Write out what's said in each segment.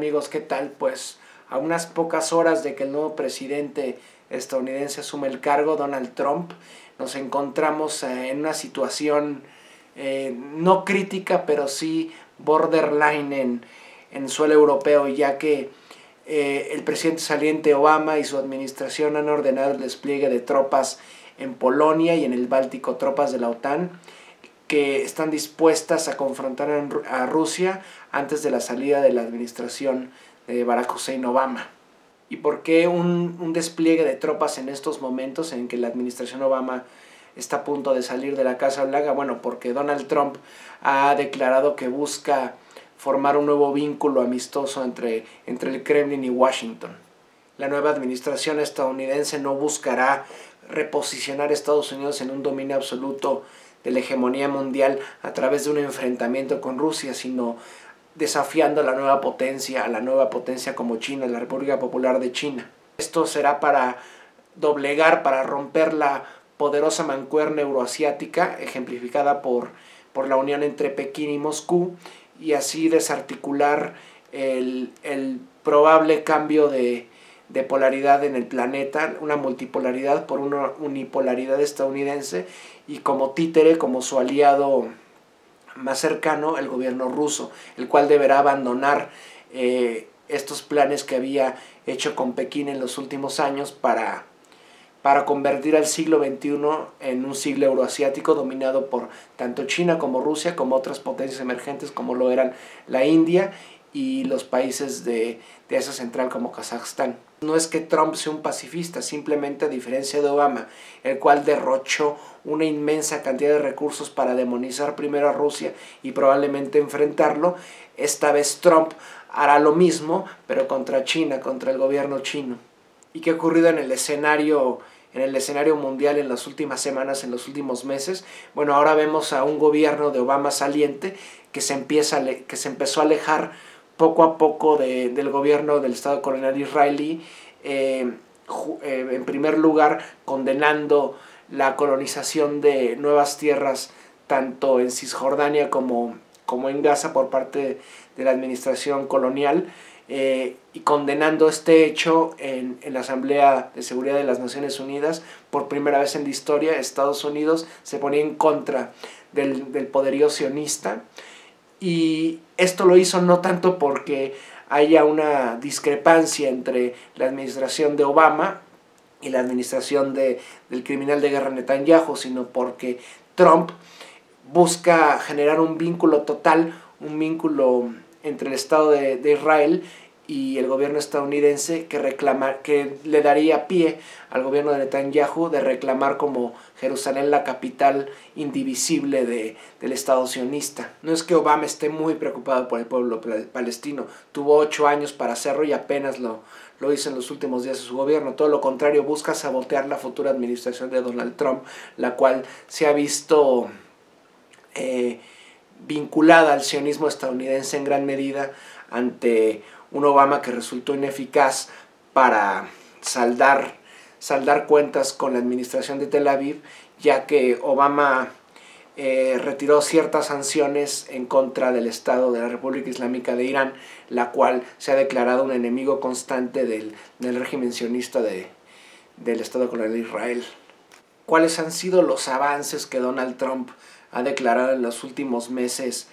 amigos? ¿Qué tal? Pues a unas pocas horas de que el nuevo presidente estadounidense asume el cargo, Donald Trump, nos encontramos eh, en una situación eh, no crítica, pero sí borderline en, en suelo europeo, ya que eh, el presidente saliente Obama y su administración han ordenado el despliegue de tropas en Polonia y en el Báltico, tropas de la OTAN, que están dispuestas a confrontar a Rusia antes de la salida de la administración de Barack Hussein Obama. ¿Y por qué un, un, despliegue de tropas en estos momentos en que la administración Obama está a punto de salir de la Casa Blanca? Bueno, porque Donald Trump ha declarado que busca formar un nuevo vínculo amistoso entre, entre el Kremlin y Washington. La nueva administración estadounidense no buscará reposicionar a Estados Unidos en un dominio absoluto de la hegemonía mundial a través de un enfrentamiento con Rusia, sino desafiando a la nueva potencia, a la nueva potencia como China, la República Popular de China. Esto será para doblegar, para romper la poderosa mancuerna euroasiática, ejemplificada por, por la unión entre Pekín y Moscú, y así desarticular el, el probable cambio de, de polaridad en el planeta, una multipolaridad por una unipolaridad estadounidense y como títere, como su aliado más cercano, el gobierno ruso, el cual deberá abandonar eh, estos planes que había hecho con Pekín en los últimos años para, para convertir al siglo XXI en un siglo euroasiático dominado por tanto China como Rusia, como otras potencias emergentes como lo eran la India y los países de, de Asia Central como Kazajstán. No es que Trump sea un pacifista, simplemente a diferencia de Obama, el cual derrochó una inmensa cantidad de recursos para demonizar primero a Rusia y probablemente enfrentarlo, esta vez Trump hará lo mismo, pero contra China, contra el gobierno chino. ¿Y qué ha ocurrido en el escenario en el escenario mundial en las últimas semanas, en los últimos meses. Bueno, ahora vemos a un gobierno de Obama saliente que se, empieza que se empezó a alejar poco a poco de, del gobierno del Estado colonial israelí, eh, eh, en primer lugar condenando la colonización de nuevas tierras tanto en Cisjordania como, como en Gaza por parte de la administración colonial eh, y condenando este hecho en, en, la Asamblea de Seguridad de las Naciones Unidas. Por primera vez en la historia, Estados Unidos se ponía en contra del, del poderío sionista y esto lo hizo no tanto porque haya una discrepancia entre la administración de Obama y la administración de, del criminal de guerra Netanyahu, sino porque Trump busca generar un vínculo total, un vínculo entre el Estado de, de Israel y el gobierno estadounidense que, reclama, que le daría pie al gobierno de Netanyahu de reclamar como Jerusalén la capital indivisible de, del Estado sionista. No es que Obama esté muy preocupado por el pueblo palestino, tuvo ocho años para hacerlo y apenas lo, lo hizo en los últimos días de su gobierno. Todo lo contrario, busca sabotear la futura administración de Donald Trump, la cual se ha visto eh, vinculada al sionismo estadounidense en gran medida ante un Obama que resultó ineficaz para saldar, saldar cuentas con la administración de Tel Aviv, ya que Obama eh, retiró ciertas sanciones en contra del Estado de la República Islámica de Irán, la cual se ha declarado un enemigo constante del, del régimen sionista de, del Estado colonial de Israel. ¿Cuáles han sido los avances que Donald Trump ha declarado en los últimos meses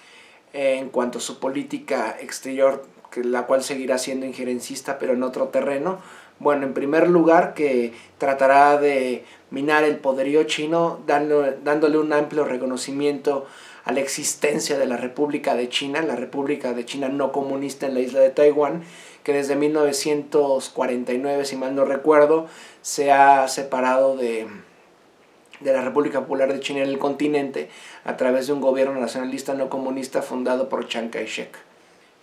en cuanto a su política exterior la cual seguirá siendo injerencista pero en otro terreno. Bueno, en primer lugar que tratará de minar el poderío chino dándole un amplio reconocimiento a la existencia de la República de China, la República de China no comunista en la isla de Taiwán, que desde 1949, si mal no recuerdo, se ha separado de, de la República Popular de China en el continente a través de un gobierno nacionalista no comunista fundado por Chiang Kai-shek.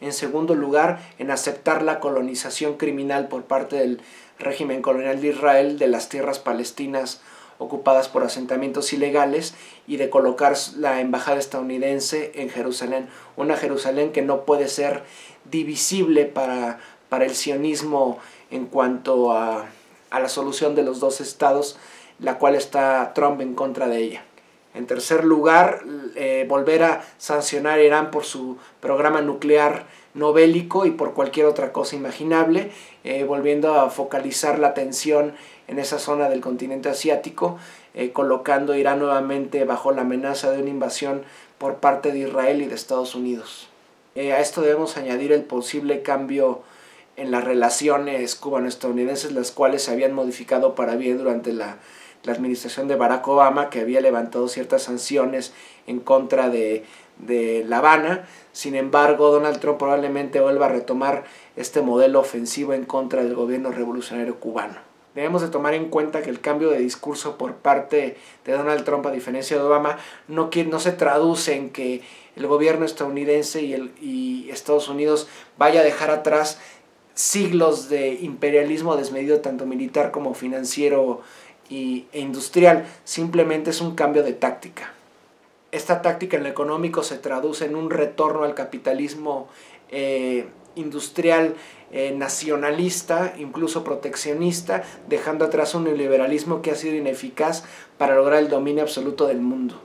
En segundo lugar, en aceptar la colonización criminal por parte del régimen colonial de Israel de las tierras palestinas ocupadas por asentamientos ilegales y de colocar la embajada estadounidense en Jerusalén, una Jerusalén que no puede ser divisible para, para el sionismo en cuanto a, a la solución de los dos estados, la cual está Trump en contra de ella. En tercer lugar, eh, volver a sancionar a Irán por su programa nuclear no bélico y por cualquier otra cosa imaginable, eh, volviendo a focalizar la atención en esa zona del continente asiático, eh, colocando a Irán nuevamente bajo la amenaza de una invasión por parte de Israel y de Estados Unidos. a esto debemos añadir el posible cambio en las relaciones cubano-estadounidenses, las cuales se habían modificado para bien durante la la administración de Barack Obama, que había levantado ciertas sanciones en contra de, La Habana. Sin embargo, Donald Trump probablemente vuelva a retomar este modelo ofensivo en contra del gobierno revolucionario cubano. Debemos de tomar en cuenta que el cambio de discurso por parte de Donald Trump, a diferencia de Obama, no, no se traduce en que el gobierno estadounidense y, el, y Estados Unidos vaya a dejar atrás siglos de imperialismo desmedido tanto militar como financiero y, e industrial, simplemente es un cambio de táctica. Esta táctica en lo económico se traduce en un retorno al capitalismo eh, industrial eh, nacionalista, incluso proteccionista, dejando atrás un neoliberalismo que ha sido ineficaz para lograr el dominio absoluto del mundo.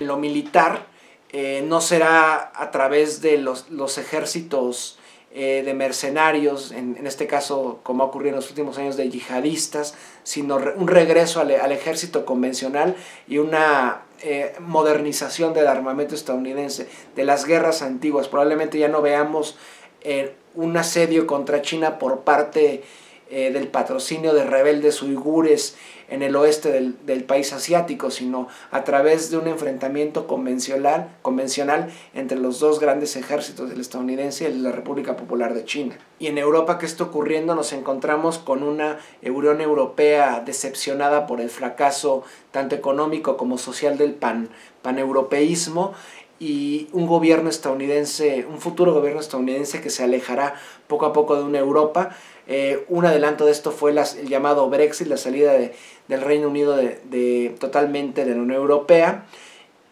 Lo militar eh, no será a través de los, los ejércitos eh, de mercenarios, en, en, este caso como ha ocurrido en los últimos años de yihadistas, sino un regreso al, al, ejército convencional y una eh, modernización del armamento estadounidense, de las guerras antiguas. Probablemente ya no veamos eh, un asedio contra China por parte eh, del patrocinio de rebeldes uigures en el oeste del, país asiático, sino a través de un enfrentamiento convencional, convencional entre los dos grandes ejércitos, el estadounidense y el de la República Popular de China. Y en Europa, ¿qué está ocurriendo? Nos encontramos con una Unión Europea decepcionada por el fracaso tanto económico como social del pan, paneuropeísmo y un gobierno estadounidense, un futuro gobierno estadounidense que se alejará poco a poco de una Europa eh, un adelanto de esto fue el llamado Brexit, la salida del Reino Unido totalmente de la Unión Europea.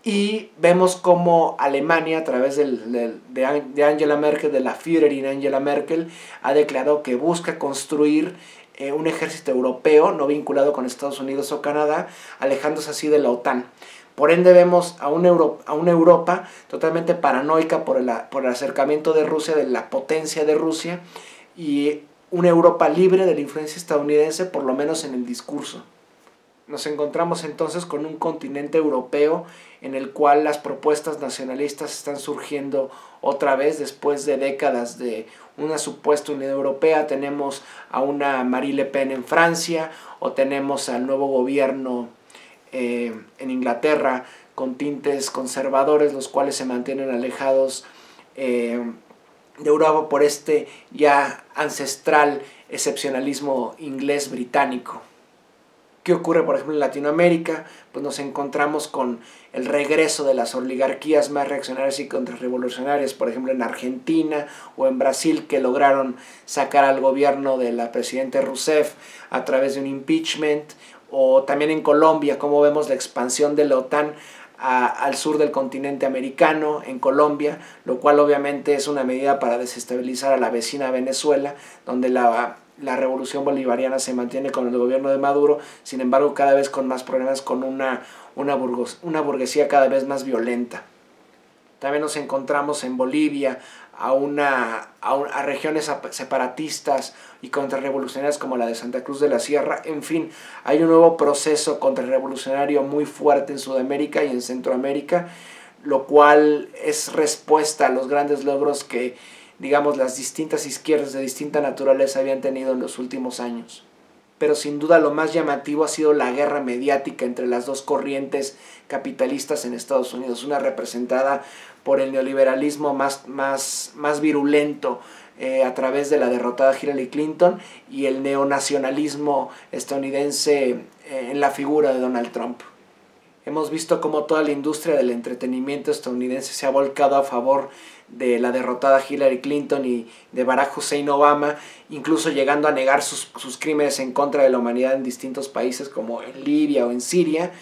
Y vemos como Alemania, a través de, Angela Merkel, de la Führerin Angela Merkel, ha declarado que busca construir eh, un ejército europeo no vinculado con Estados Unidos o Canadá, alejándose así de la OTAN. Por ende vemos a una, Europa totalmente paranoica por el, acercamiento de Rusia, de la potencia de Rusia, una Europa libre de la influencia estadounidense, por lo menos en el discurso. Nos encontramos entonces con un continente europeo en el cual las propuestas nacionalistas están surgiendo otra vez después de décadas de una supuesta unidad europea. Tenemos a una Marie Le Pen en Francia o tenemos al nuevo gobierno eh, en Inglaterra con tintes conservadores, los cuales se mantienen alejados eh, de Europa por este ya ancestral excepcionalismo inglés británico. ¿Qué ocurre, por ejemplo, en Latinoamérica? Pues nos encontramos con el regreso de las oligarquías más reaccionarias y contrarrevolucionarias, por ejemplo, en Argentina o en Brasil, que lograron sacar al gobierno de la presidenta Rousseff a través de un impeachment, o también en Colombia, como vemos la expansión de la OTAN al sur del continente americano, en Colombia, lo cual obviamente es una medida para desestabilizar a la vecina Venezuela, donde la, revolución bolivariana se mantiene con el gobierno de Maduro, sin embargo cada vez con más problemas, con una, una, una burguesía cada vez más violenta. También nos encontramos en Bolivia a, una, a, regiones separatistas y contrarrevolucionarias como la de Santa Cruz de la Sierra. En fin, hay un nuevo proceso contrarrevolucionario muy fuerte en Sudamérica y en Centroamérica, lo cual es respuesta a los grandes logros que, digamos, las distintas izquierdas de distinta naturaleza habían tenido en los últimos años pero sin duda lo más llamativo ha sido la guerra mediática entre las dos corrientes capitalistas en Estados Unidos, una representada por el neoliberalismo más, más, más virulento eh, a través de la derrotada Hillary Clinton y el neonacionalismo estadounidense eh, en la figura de Donald Trump. Hemos visto cómo toda la industria del entretenimiento estadounidense se ha volcado a favor de la derrotada Hillary Clinton y de Barack Hussein Obama, incluso llegando a negar sus, sus crímenes en contra de la humanidad en distintos países como en Libia o en Siria,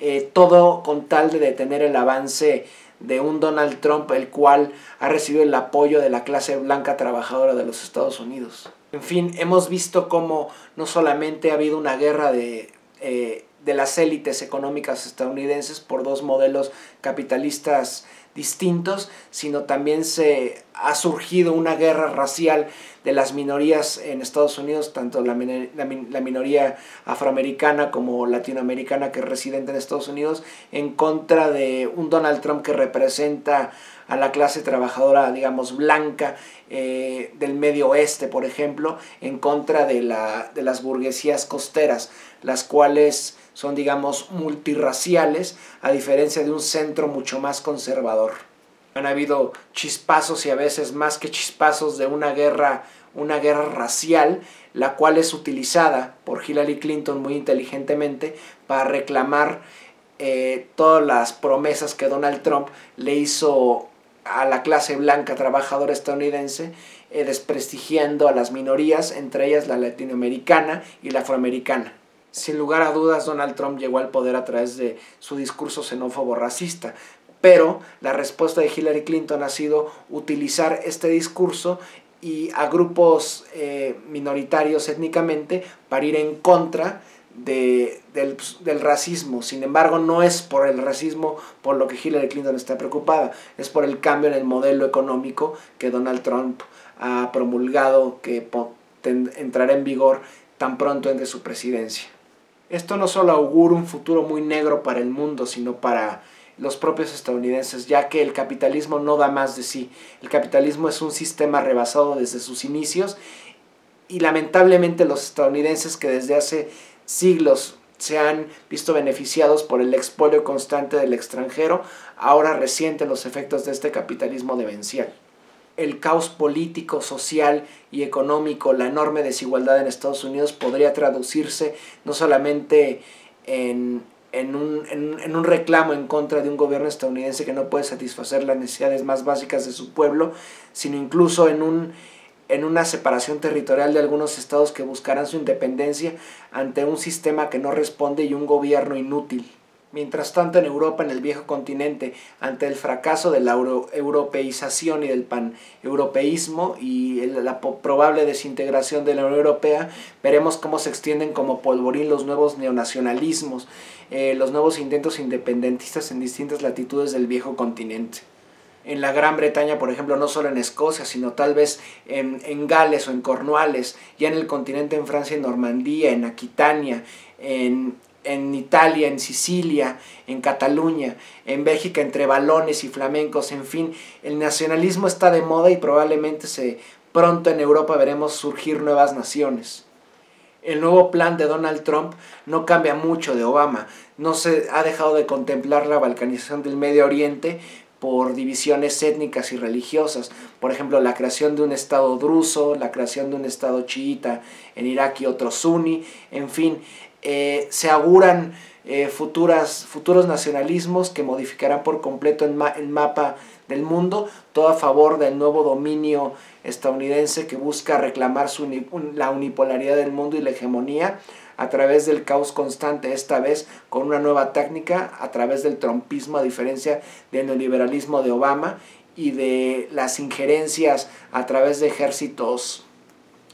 eh, todo con tal de detener el avance de un Donald Trump el cual ha recibido el apoyo de la clase blanca trabajadora de los Estados Unidos. En fin, hemos visto cómo no solamente ha habido una guerra de, eh, de las élites económicas estadounidenses por dos modelos capitalistas distintos, sino también se ha surgido una guerra racial de las minorías en Estados Unidos, tanto la, la, minoría afroamericana como latinoamericana que reside en Estados Unidos, en contra de un Donald Trump que representa a la clase trabajadora, digamos, blanca eh, del medio oeste, por ejemplo, en contra de, la, de las burguesías costeras, las cuales son, digamos, multirraciales, a diferencia de un centro mucho más conservador. Han habido chispazos y a veces más que chispazos de una guerra, una guerra racial, la cual es utilizada por Hillary Clinton muy inteligentemente para reclamar eh, todas las promesas que Donald Trump le hizo a la clase blanca trabajadora estadounidense, eh, desprestigiando a las minorías, entre ellas la latinoamericana y la afroamericana. Sin lugar a dudas, Donald Trump llegó al poder a través de su discurso xenófobo racista, pero la respuesta de Hillary Clinton ha sido utilizar este discurso y a grupos eh, minoritarios étnicamente para ir en contra de, del, del, racismo. Sin embargo, no es por el racismo por lo que Hillary Clinton está preocupada, es por el cambio en el modelo económico que Donald Trump ha promulgado, que entrará en vigor tan pronto entre su presidencia. Esto no solo augura un futuro muy negro para el mundo, sino para los propios estadounidenses, ya que el capitalismo no da más de sí. El capitalismo es un sistema rebasado desde sus inicios y lamentablemente los estadounidenses que desde hace siglos se han visto beneficiados por el expolio constante del extranjero, ahora resienten los efectos de este capitalismo demencial el caos político, social y económico, la enorme desigualdad en Estados Unidos podría traducirse no solamente en, un, en, un, reclamo en contra de un gobierno estadounidense que no puede satisfacer las necesidades más básicas de su pueblo, sino incluso en, un, en una separación territorial de algunos estados que buscarán su independencia ante un sistema que no responde y un gobierno inútil. Mientras tanto, en Europa, en el viejo continente, ante el fracaso de la europeización y del pan-europeísmo y la probable desintegración de la Unión Europea, veremos cómo se extienden como polvorín los nuevos neonacionalismos, eh, los nuevos intentos independentistas en distintas latitudes del viejo continente. En la Gran Bretaña, por ejemplo, no solo en Escocia, sino tal vez en, en Gales o en Cornualles, ya en el continente en Francia, en Normandía, en Aquitania, en, en Italia, en Sicilia, en Cataluña, en Bélgica, entre balones y flamencos, en fin, el nacionalismo está de moda y probablemente se, pronto en Europa veremos surgir nuevas naciones. El nuevo plan de Donald Trump no cambia mucho de Obama, no se ha dejado de contemplar la balcanización del Medio Oriente por divisiones étnicas y religiosas, por ejemplo la creación de un estado druso, la creación de un estado chiita en Irak y otro suní, en fin, eh, se auguran eh, futuras, futuros nacionalismos que modificarán por completo el, el, mapa del mundo, todo a favor del nuevo dominio estadounidense que busca reclamar su, la unipolaridad del mundo y la hegemonía a través del caos constante, esta vez con una nueva técnica, a través del trompismo, a diferencia del neoliberalismo de Obama y de las injerencias a través de ejércitos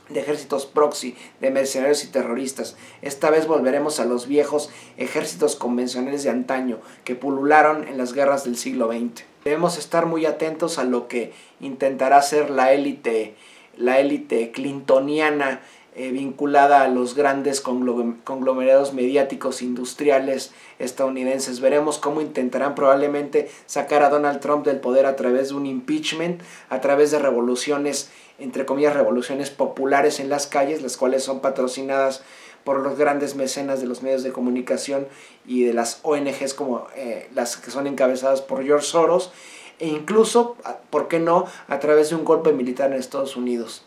de ejércitos proxy, de mercenarios y terroristas. Esta vez volveremos a los viejos ejércitos convencionales de antaño que pulularon en las guerras del siglo XX. Debemos estar muy atentos a lo que intentará hacer la élite, la élite clintoniana eh, vinculada a los grandes conglomerados mediáticos industriales estadounidenses. Veremos cómo intentarán probablemente sacar a Donald Trump del poder a través de un impeachment, a través de revoluciones, entre comillas, revoluciones populares en las calles, las cuales son patrocinadas por los grandes mecenas de los medios de comunicación y de las ONGs como eh, las que son encabezadas por George Soros, e incluso, ¿por qué no?, a través de un golpe militar en Estados Unidos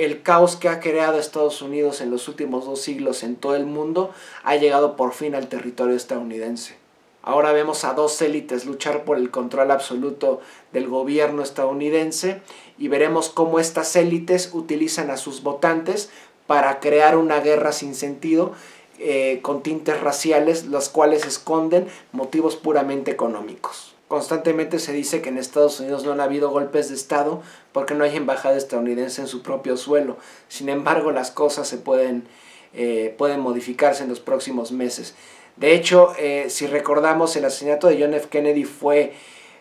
el caos que ha creado Estados Unidos en los últimos dos siglos en todo el mundo ha llegado por fin al territorio estadounidense. Ahora vemos a dos élites luchar por el control absoluto del gobierno estadounidense y veremos cómo estas élites utilizan a sus votantes para crear una guerra sin sentido eh, con tintes raciales, los cuales esconden motivos puramente económicos. Constantemente se dice que en Estados Unidos no han habido golpes de Estado porque no hay embajada estadounidense en su propio suelo. Sin embargo, las cosas se pueden, eh, pueden modificarse en los próximos meses. De hecho, eh, si recordamos, el asesinato de John F. Kennedy fue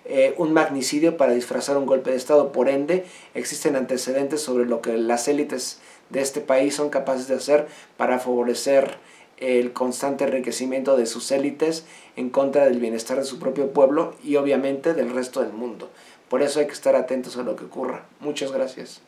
eh, un magnicidio para disfrazar un golpe de Estado. Por ende, existen antecedentes sobre lo que las élites de este país son capaces de hacer para favorecer el constante enriquecimiento de sus élites en contra del bienestar de su propio pueblo y obviamente del resto del mundo. Por eso hay que estar atentos a lo que ocurra. Muchas gracias.